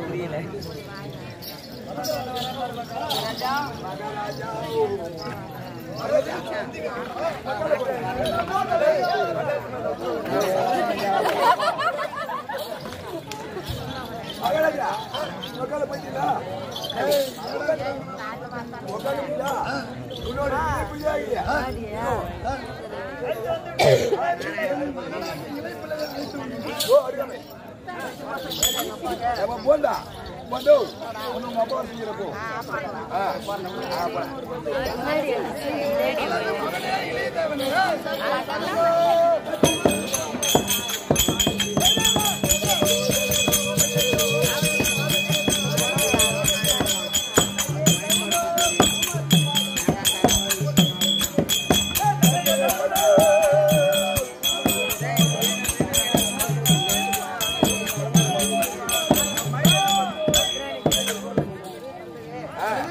புரியல ராஜா ராஜா ராஜா அகலகா ஒக்கால போயிட்டீங்களா ஒக்காலுங்களா ಬಂದು ಒಂದು ಮೊಬೈಲ್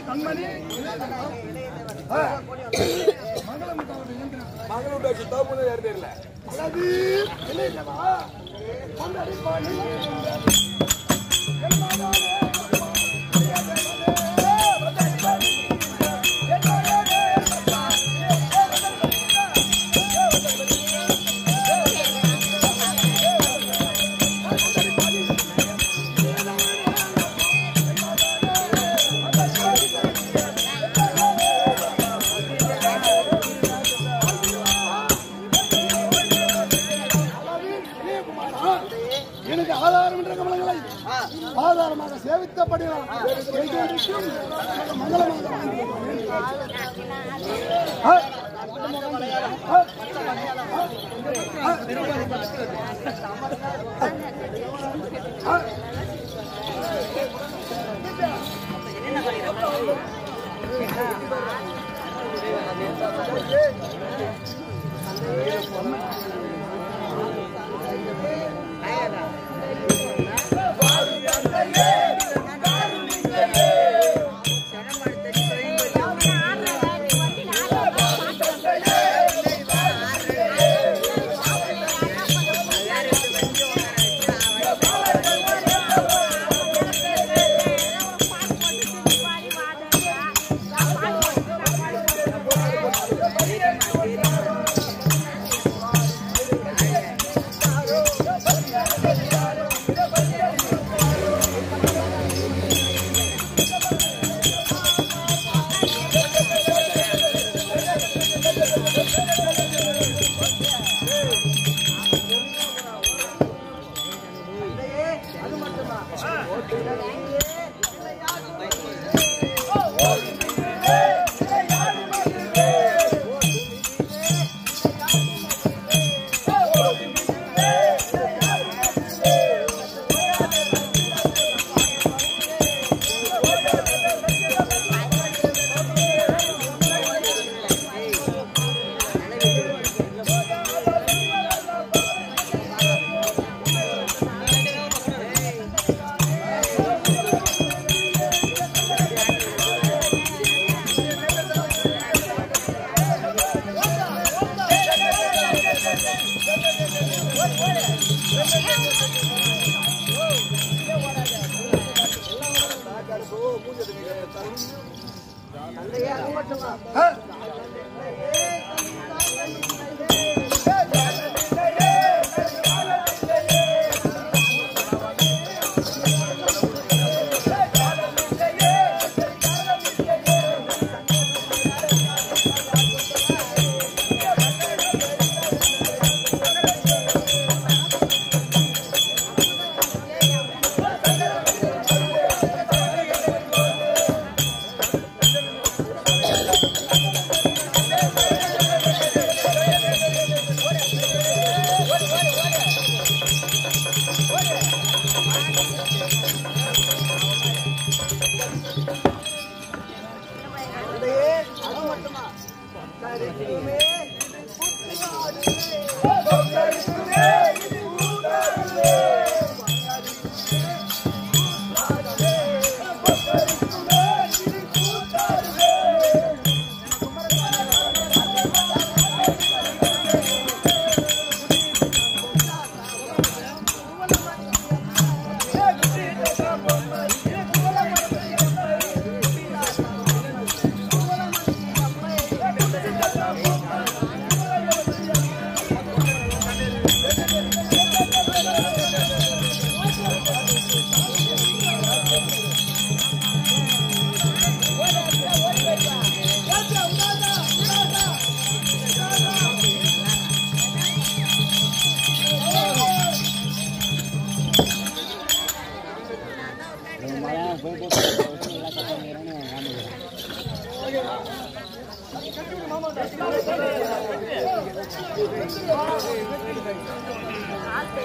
கண்மணி. மங்களம் மங்களூட்டாட்சி தோப்பு யார் இல்லை இல்லவா கொண்டடிப்பாளி ஆதாரமாக சேவித்தபடினால் மங்களமாக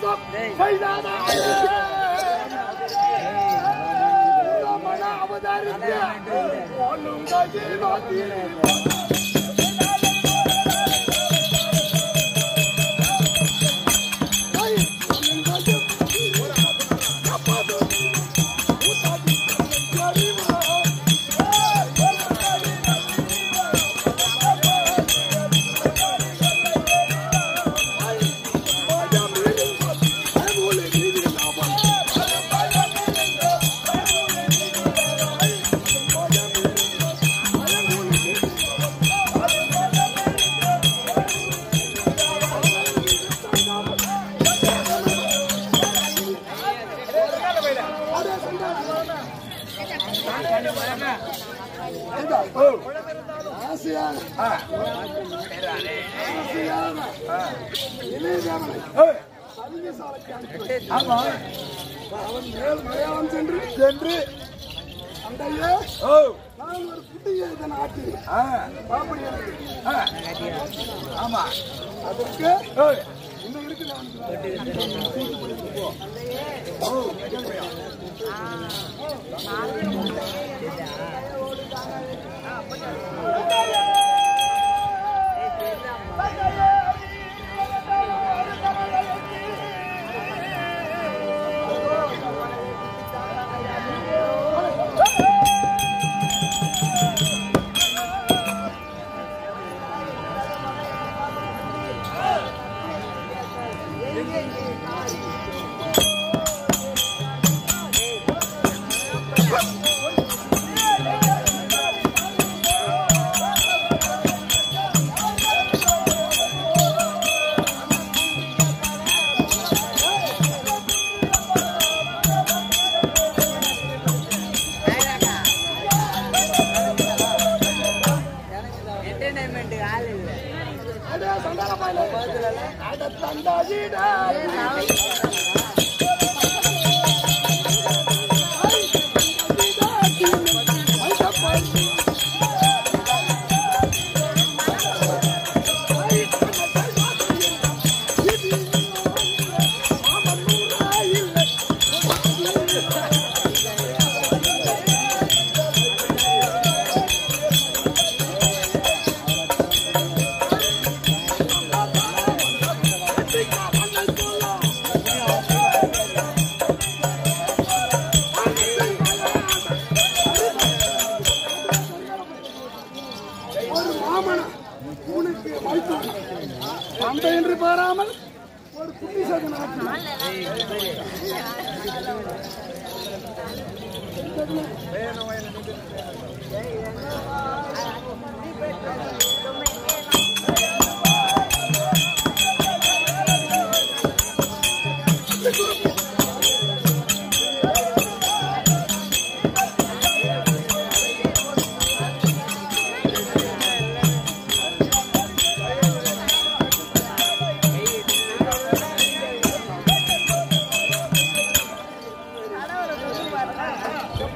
விசுவாசம் செய்தாத அவதாரித்து என்று ஆமா. அதற்கு இன்னும் இருக்கு 愿意。சண்டை என்று பாராமல் ஒரு குட்டி சக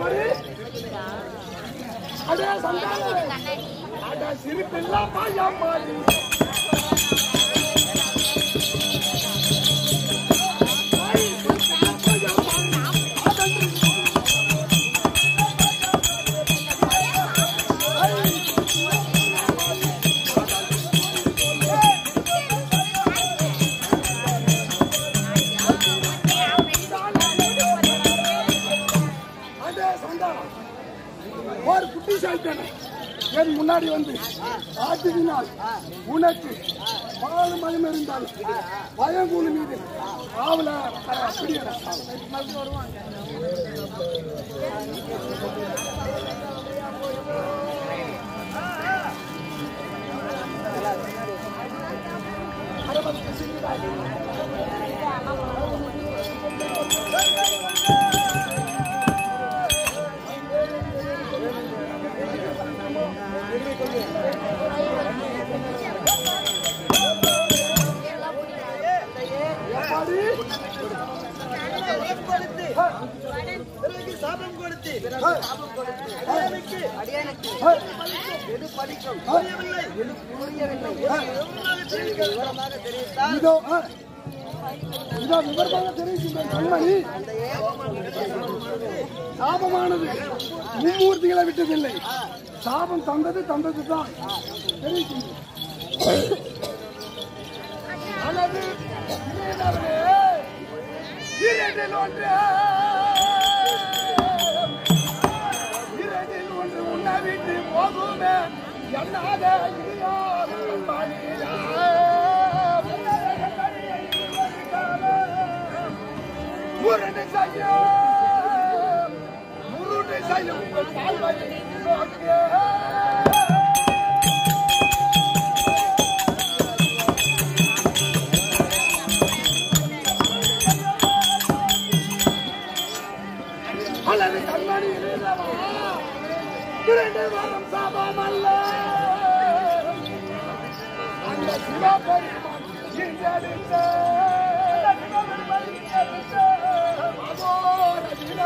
பாரு அடே சண்டாளே அட சிரிப்பெல்லாம் பாயாமாடி உனக்கு பால் மயம் இருந்தால் பயங்கூலு மீது ஆவல வருவாங்க பிறகு சாபம் கொடுத்து அடியானுக்கு எது படிக்கும் புரியவில்லை எது புரியவில்லை விவரமாக தெரிவித்தால் இதோ இதோ விவரமாக தெரிவிக்கின்ற கண்மணி சாபமானது மும்மூர்த்திகளை விட்டதில்லை சாபம் தந்தது தந்தது தான் தெரிவிக்கின்றோம் அல்லது இரண்டில் ஒன்று. இரண்டில் ஒன்று உண்ணவிட்டு விட்டு போகுமே. என்னாத முரண்டு செய்யும். முருண்டு செய்யும் உங்கள் தாழ்வையை நோக்கியே.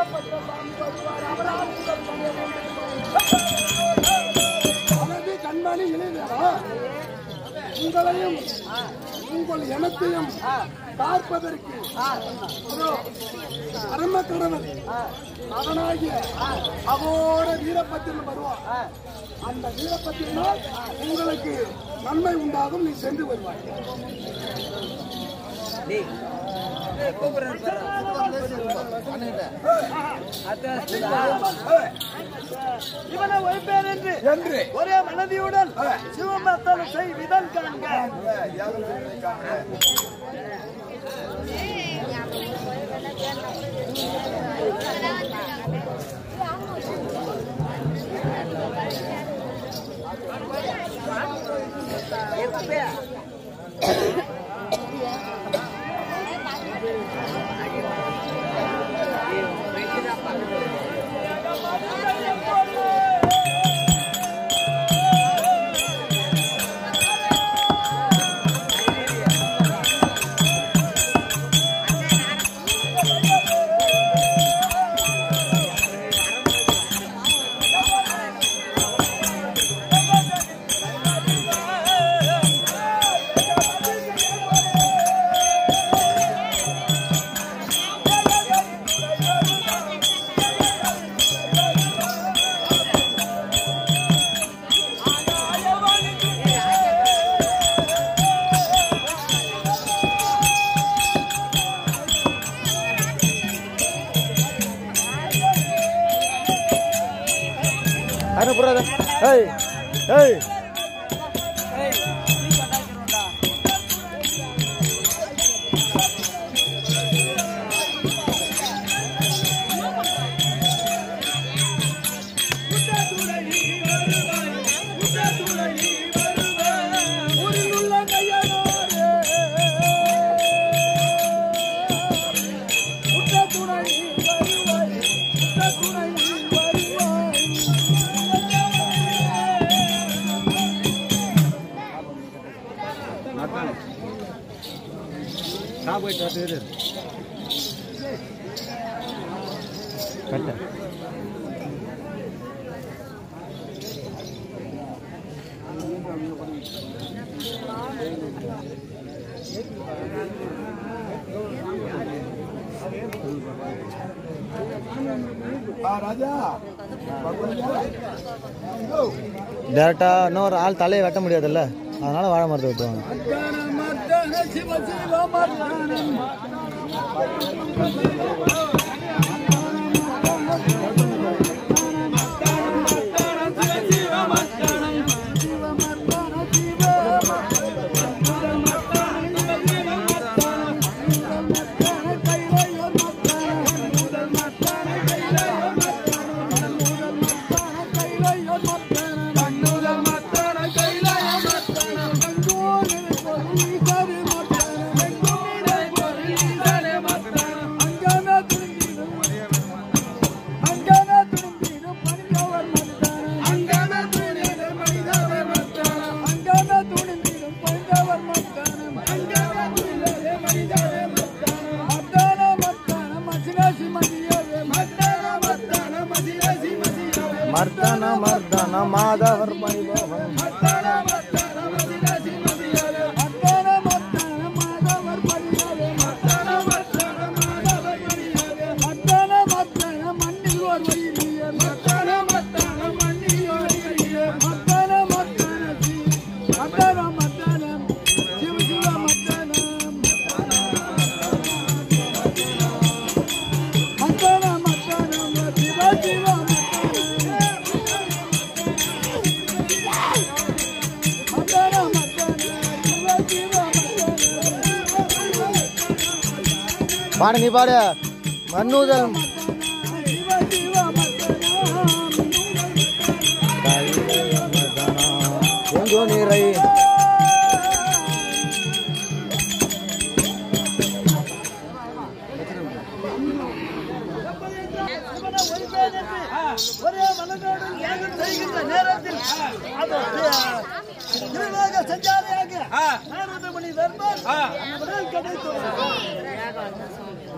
அதோட சாமி வருவார். அவரால் உங்கள் மனைவி கண்மணி உங்களையும் உங்கள் இனத்தையும் பார்ப்பதற்கு பரம கடவுள் அவனாகிய அகோர வீரப்பத்திரன் வருவான் அந்த வீரப்பத்திரனால் உங்களுக்கு நன்மை உண்டாகும் நீ சென்று வருவாய் இவனை வைப்பேன் என்று என்று ஒரே மனதியுடன் சிவமத்தல் செய்விதல் காண்க Yeah. கட்ட டேரக்டா இன்னொரு ஆள் தலையை வெட்ட முடியாதுல்ல? அதனால வாழை மரத்தை வெட்டுவாங்க. மர்தன மர்தன மாதவர் பணிபவன் பாடு நீ பாடு. மன்னுதல் நீரை. ஒரே மனதோடு செய்கின்ற நேரத்தில் அந்த மணி தர்மர் உடல் 感じが